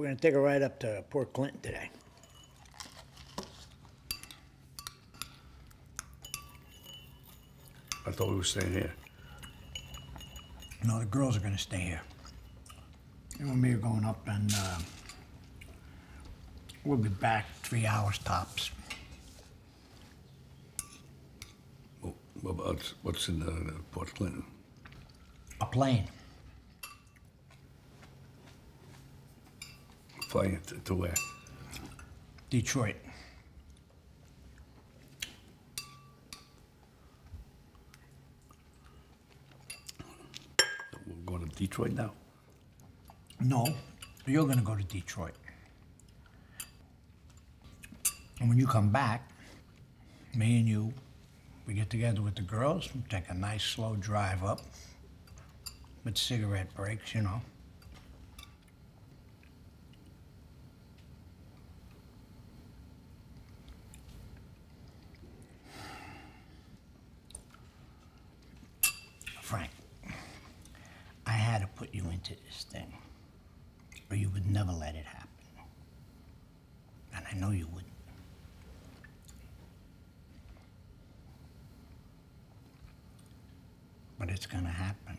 We're gonna take a ride up to Port Clinton today. I thought we were staying here. No, the girls are gonna stay here. You and me are going up and, uh, we'll be back three hours tops. Well, What about, what's in uh, Port Clinton? A plane. Flying to, to where? Detroit. We're going to Detroit now? No, you're gonna go to Detroit. And when you come back, me and you, we get together with the girls, we take a nice slow drive up with cigarette breaks, you know. Frank, I had to put you into this thing, or you would never let it happen. And I know you wouldn't. But it's gonna happen.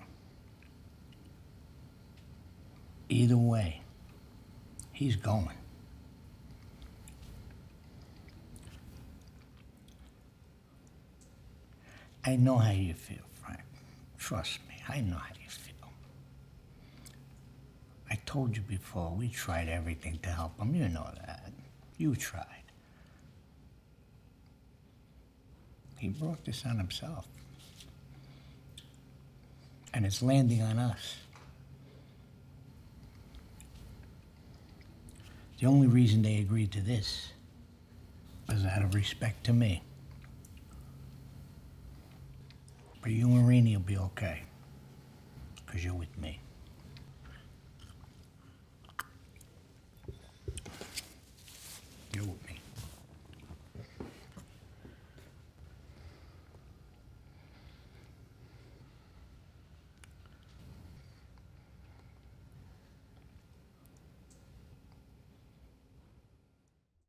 Either way, he's going. I know how you feel. Trust me, I know how you feel. I told you before, we tried everything to help him. You know that. You tried. He brought this on himself. And it's landing on us. The only reason they agreed to this was out of respect to me. But you and Will be okay. Because you're with me.